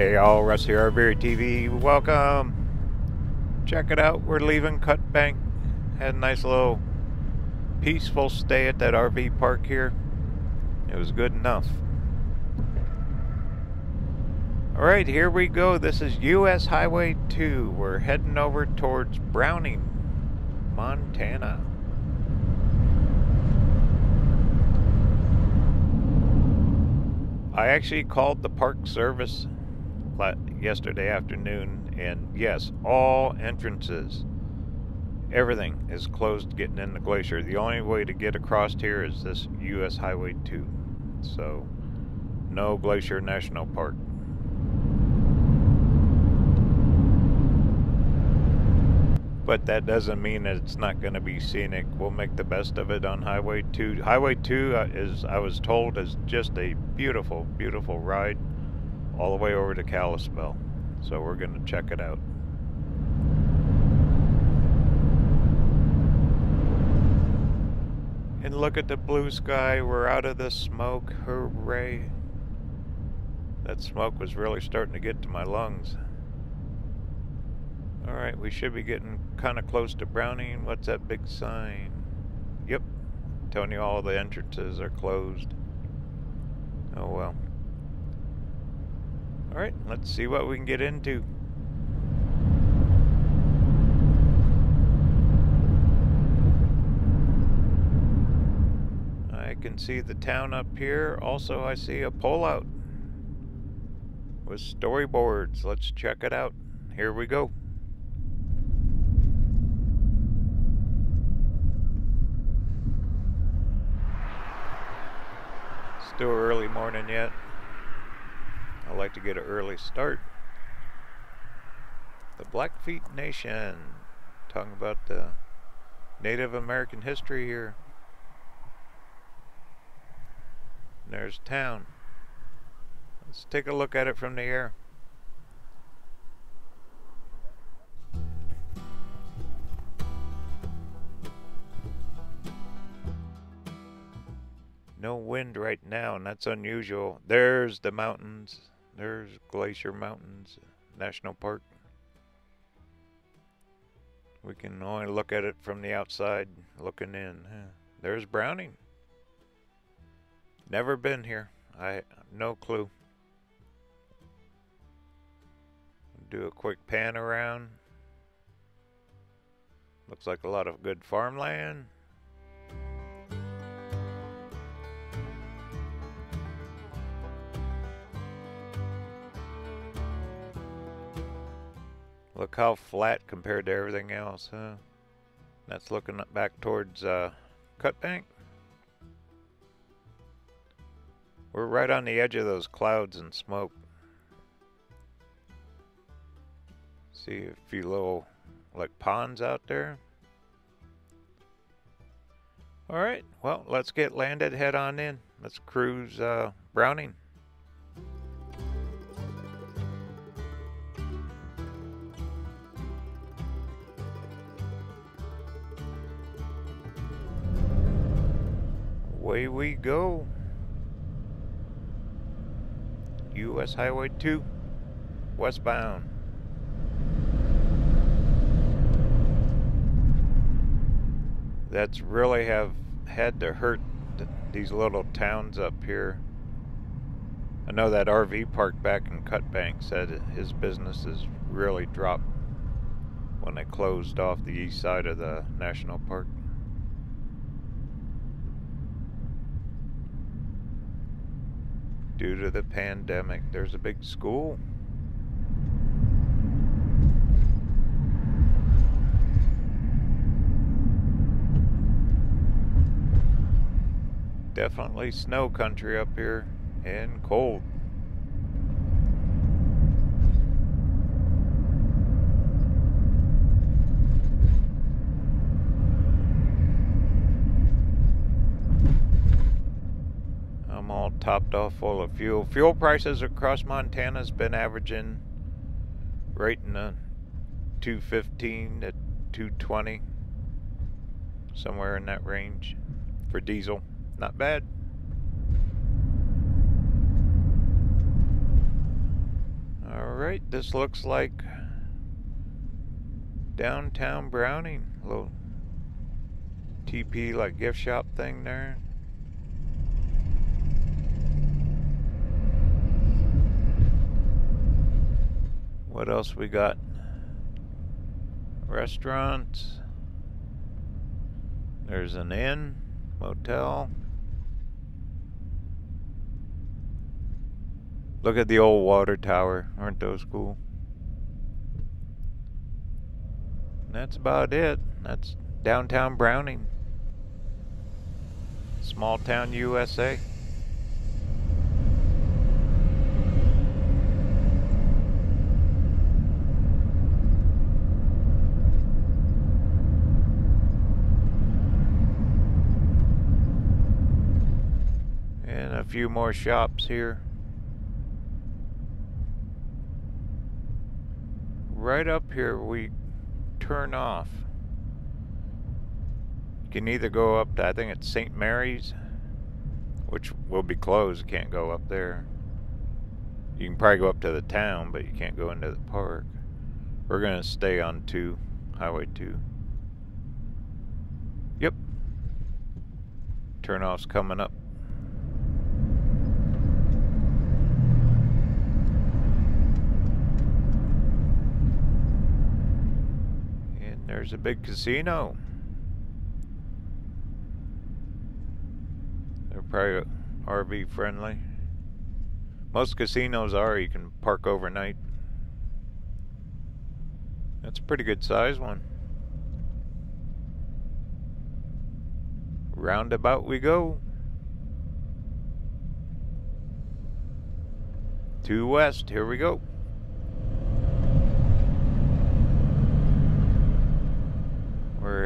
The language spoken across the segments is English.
Hey all, Russ here, RV TV. Welcome. Check it out. We're leaving Cut Bank. Had a nice little peaceful stay at that RV park here. It was good enough. Alright, here we go. This is US Highway 2. We're heading over towards Browning, Montana. I actually called the park service yesterday afternoon, and yes, all entrances, everything is closed getting in the glacier. The only way to get across here is this U.S. Highway 2. So, no Glacier National Park. but that doesn't mean that it's not going to be scenic. We'll make the best of it on Highway 2. Highway 2 uh, is, I was told, is just a beautiful, beautiful ride all the way over to Kalispell. So we're going to check it out. And look at the blue sky. We're out of the smoke. Hooray. That smoke was really starting to get to my lungs. Alright, we should be getting kind of close to Browning. What's that big sign? Yep. Telling you all the entrances are closed. Oh well. Alright, let's see what we can get into. I can see the town up here. Also, I see a pullout with storyboards. Let's check it out. Here we go. Still early morning yet. I like to get an early start. The Blackfeet Nation. Talking about the Native American history here. And there's town. Let's take a look at it from the air. no wind right now, and that's unusual. There's the mountains. There's Glacier Mountains National Park. We can only look at it from the outside, looking in. There's Browning. Never been here. I no clue. Do a quick pan around. Looks like a lot of good farmland. Look how flat compared to everything else, huh? That's looking back towards uh, Cut Bank. We're right on the edge of those clouds and smoke. See a few little like ponds out there. Alright, well, let's get landed, head on in. Let's cruise uh, Browning. Away we go. US Highway 2, westbound. That's really have had to hurt th these little towns up here. I know that RV park back in Cut Bank said his business has really dropped when they closed off the east side of the national park. Due to the pandemic. There's a big school. Definitely snow country up here and cold. Topped off full of fuel. Fuel prices across Montana's been averaging right in the 215 to 220 somewhere in that range for diesel. Not bad. Alright, this looks like downtown Browning. Little TP like gift shop thing there. What else we got? Restaurants. There's an inn, motel. Look at the old water tower. Aren't those cool? That's about it. That's downtown Browning. Small town USA. And a few more shops here. right up here we turn off. You can either go up to, I think it's St. Mary's, which will be closed. Can't go up there. You can probably go up to the town, but you can't go into the park. We're going to stay on 2, Highway 2. Yep. Turnoff's coming up. There's a big casino. They're probably RV friendly. Most casinos are, you can park overnight. That's a pretty good size one. Roundabout we go. To west, here we go.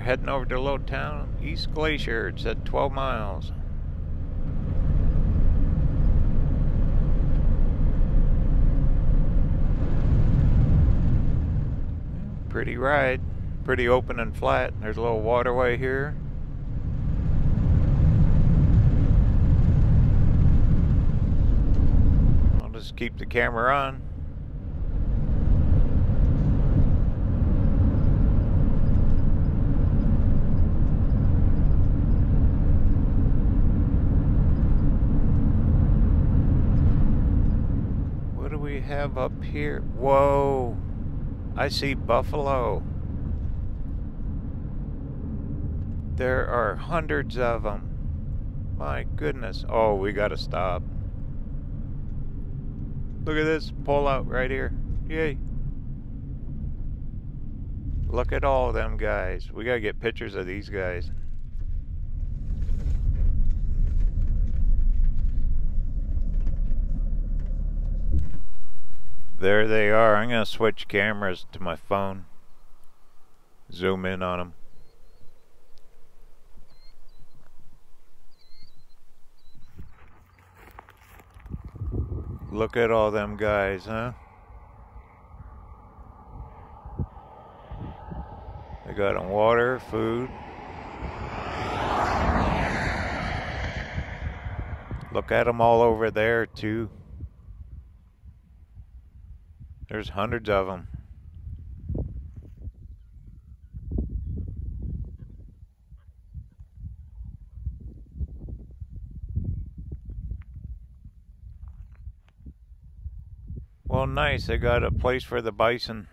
We're heading over to Little Town, East Glacier. It's at 12 miles. Pretty ride. Pretty open and flat. There's a little waterway here. I'll just keep the camera on. Have up here? Whoa. I see buffalo. There are hundreds of them. My goodness. Oh, we gotta stop. Look at this pull out right here. Yay. Look at all of them guys. We gotta get pictures of these guys. There they are. I'm going to switch cameras to my phone. Zoom in on them. Look at all them guys, huh? They got them water, food. Look at them all over there, too. There's hundreds of them. Well, nice. They got a place for the bison.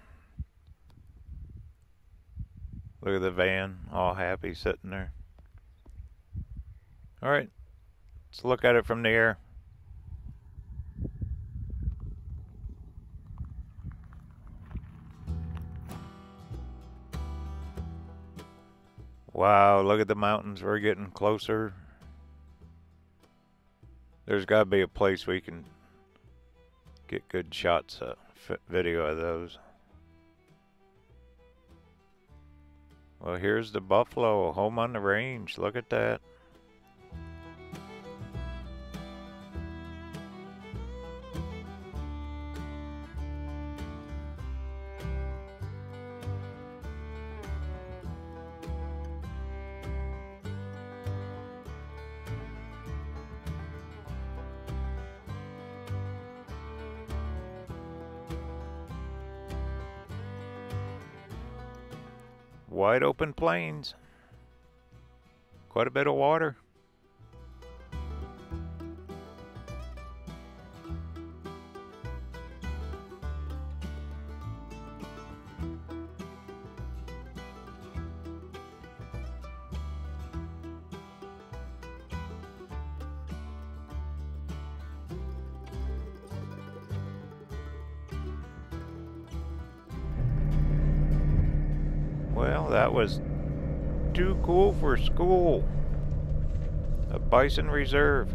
Look at the van, all happy sitting there. All right, let's look at it from the air. Wow, look at the mountains. We're getting closer. There's got to be a place we can get good shots, of video of those. Well, here's the buffalo, home on the range. Look at that. Wide open plains. Quite a bit of water. School. A bison reserve.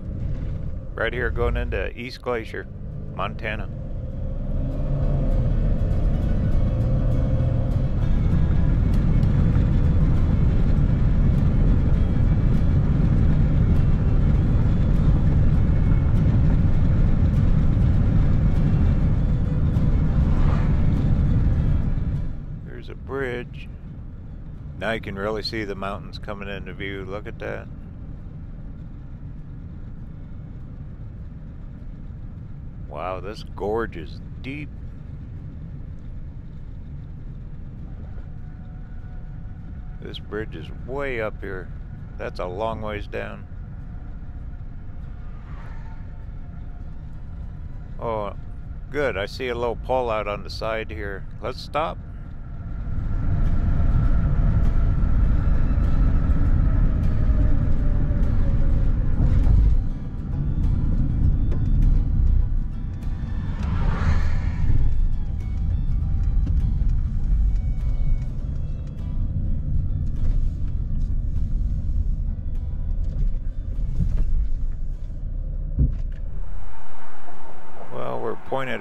Right here going into East Glacier, Montana. Now you can really see the mountains coming into view. Look at that. Wow, this gorge is deep. This bridge is way up here. That's a long ways down. Oh, good. I see a little pole out on the side here. Let's stop.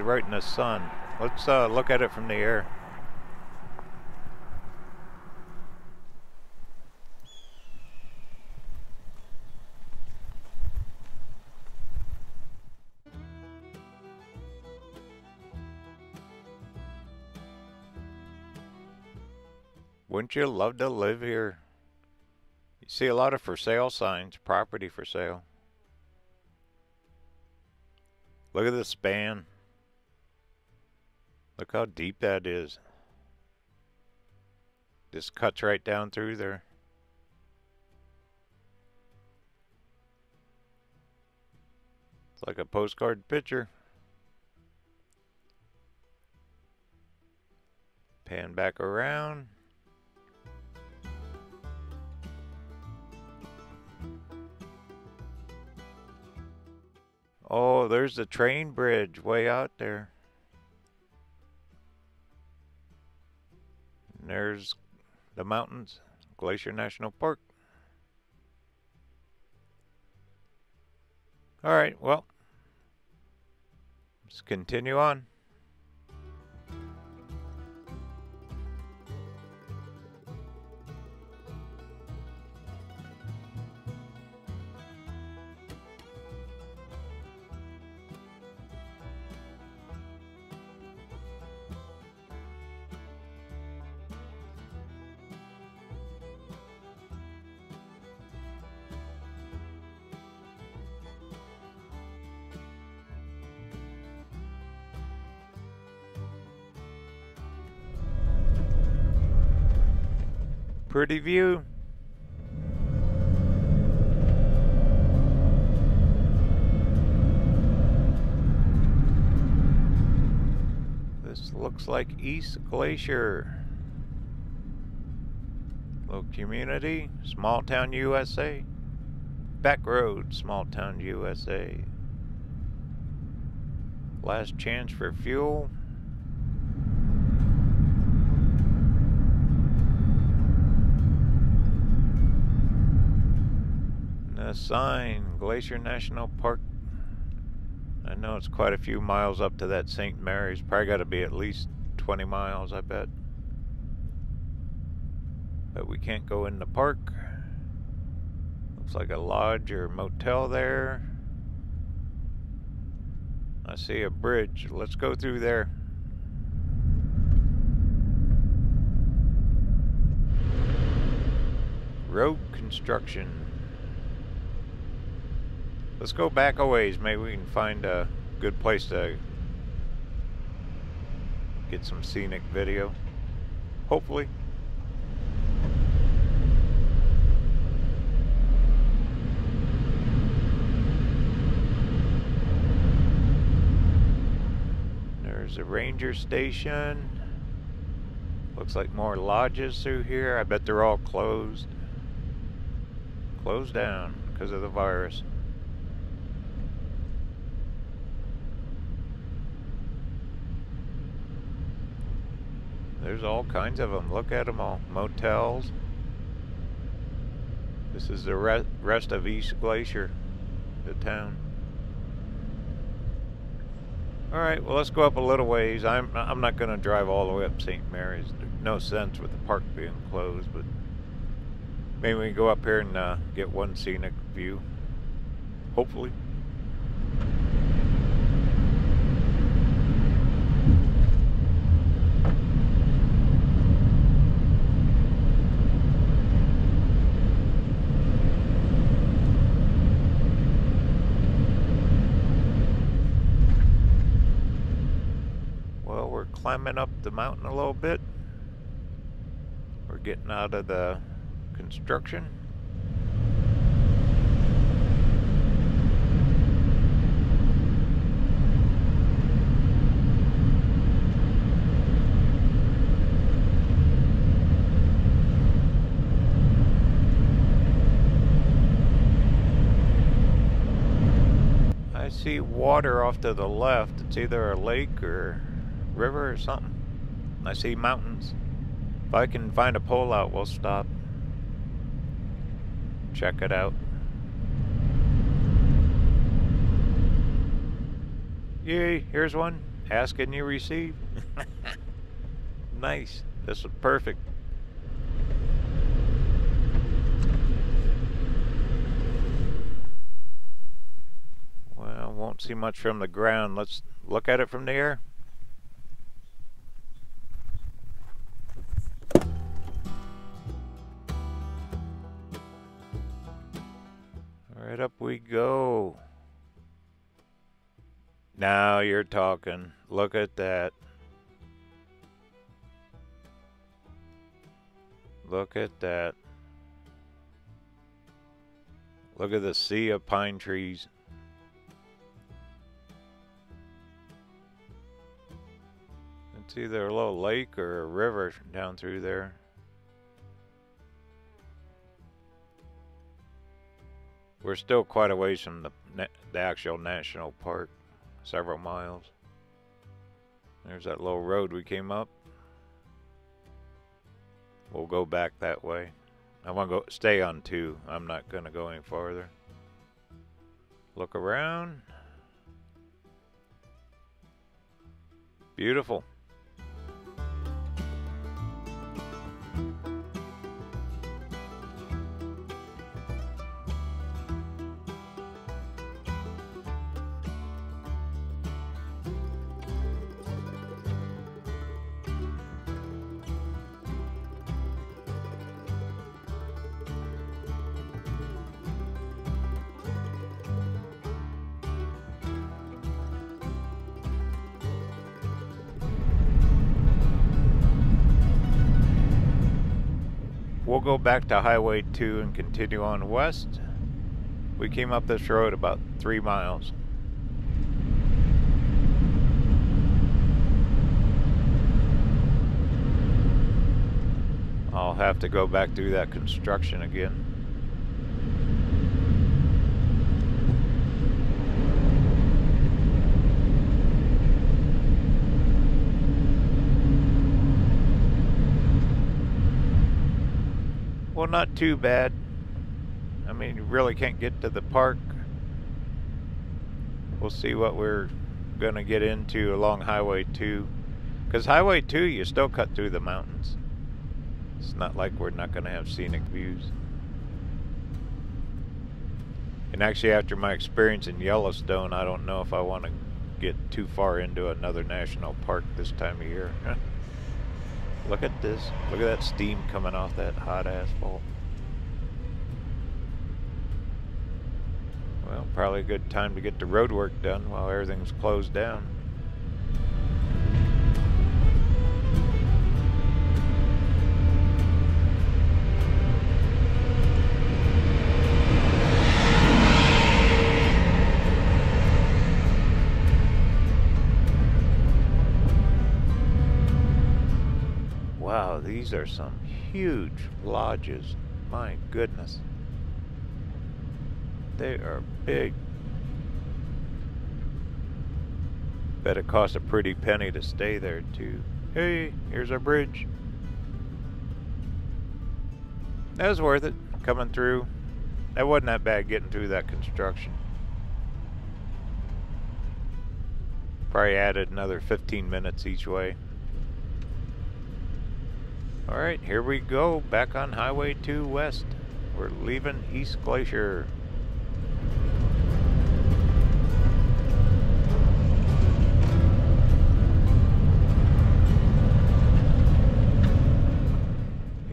Right in the sun. Let's uh, look at it from the air. Wouldn't you love to live here? You see a lot of for sale signs, property for sale. Look at the span. Look how deep that is. This cuts right down through there. It's like a postcard picture. Pan back around. Oh, there's the train bridge way out there. There's the mountains, Glacier National Park. All right, well, let's continue on. Pretty view. This looks like East Glacier. Little community, small town USA. Back road, small town USA. Last chance for fuel. A sign, Glacier National Park. I know it's quite a few miles up to that St. Mary's. Probably got to be at least 20 miles, I bet. But we can't go in the park. Looks like a lodge or motel there. I see a bridge. Let's go through there. Road construction. Let's go back a ways. Maybe we can find a good place to get some scenic video. Hopefully. There's a ranger station. Looks like more lodges through here. I bet they're all closed. Closed down because of the virus. There's all kinds of them. Look at them all. Motels. This is the rest of East Glacier, the town. All right, well, let's go up a little ways. I'm I'm not going to drive all the way up St. Mary's. There's no sense with the park being closed, but maybe we can go up here and uh, get one scenic view. Hopefully. Climbing up the mountain a little bit. We're getting out of the construction. I see water off to the left. It's either a lake or river or something. I see mountains. If I can find a pole out, we'll stop. Check it out. Yay, here's one. Ask and you receive. nice. This is perfect. Well, won't see much from the ground. Let's look at it from the air. Now you're talking. Look at that. Look at that. Look at the sea of pine trees. It's either a little lake or a river down through there. We're still quite a ways from the, the actual national park, several miles. There's that little road we came up. We'll go back that way. I want to go stay on two. I'm not going to go any farther. Look around. Beautiful. Go back to Highway 2 and continue on west. We came up this road about three miles. I'll have to go back through that construction again. Well, not too bad. I mean, you really can't get to the park. We'll see what we're going to get into along Highway 2. Because Highway 2, you still cut through the mountains. It's not like we're not going to have scenic views. And actually, after my experience in Yellowstone, I don't know if I want to get too far into another national park this time of year. Look at this. Look at that steam coming off that hot asphalt. Well, probably a good time to get the road work done while everything's closed down. These are some huge lodges. My goodness. They are big. Bet it costs a pretty penny to stay there too. Hey, here's our bridge. That was worth it, coming through. That wasn't that bad getting through that construction. Probably added another 15 minutes each way. Alright, here we go, back on Highway 2 West. We're leaving East Glacier.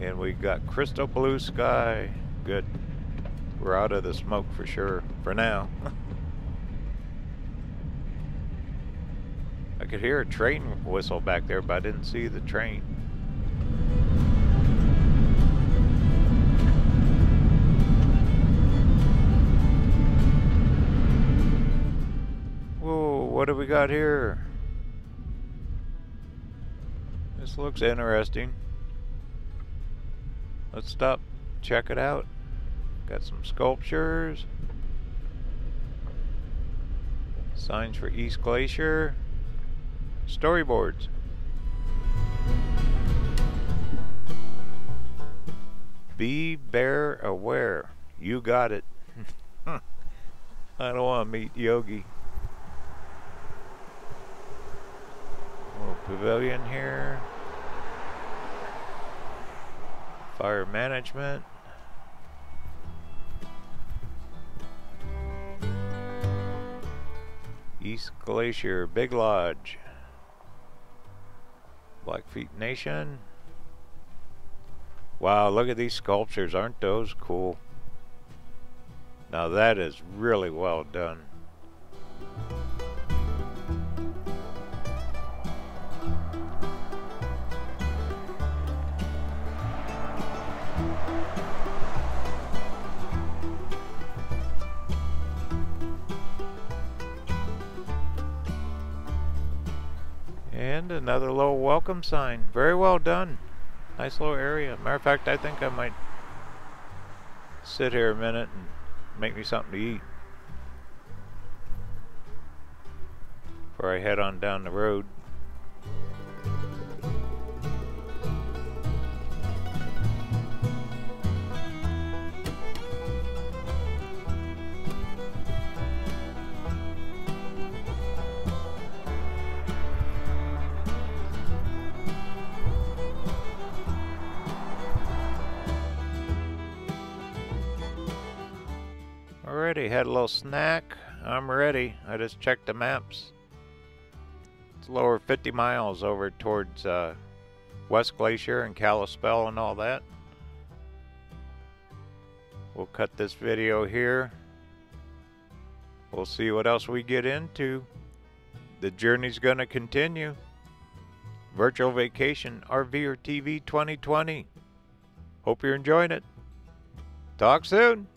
And we got crystal blue sky. Good. We're out of the smoke for sure, for now. I could hear a train whistle back there, but I didn't see the train. Do we got here? This looks interesting. Let's stop, check it out. Got some sculptures. Signs for East Glacier. Storyboards. Be bear aware. You got it. I don't want to meet Yogi. Little pavilion here. Fire management. East Glacier Big Lodge. Blackfeet Nation. Wow, look at these sculptures. Aren't those cool? Now that is really well done. Another little welcome sign. Very well done. Nice little area. Matter of fact, I think I might sit here a minute and make me something to eat. Before I head on down the road. Had a little snack. I'm ready. I just checked the maps. It's lower 50 miles over towards uh, West Glacier and Kalispell and all that. We'll cut this video here. We'll see what else we get into. The journey's gonna continue. Virtual Vacation RV or TV 2020. Hope you're enjoying it. Talk soon.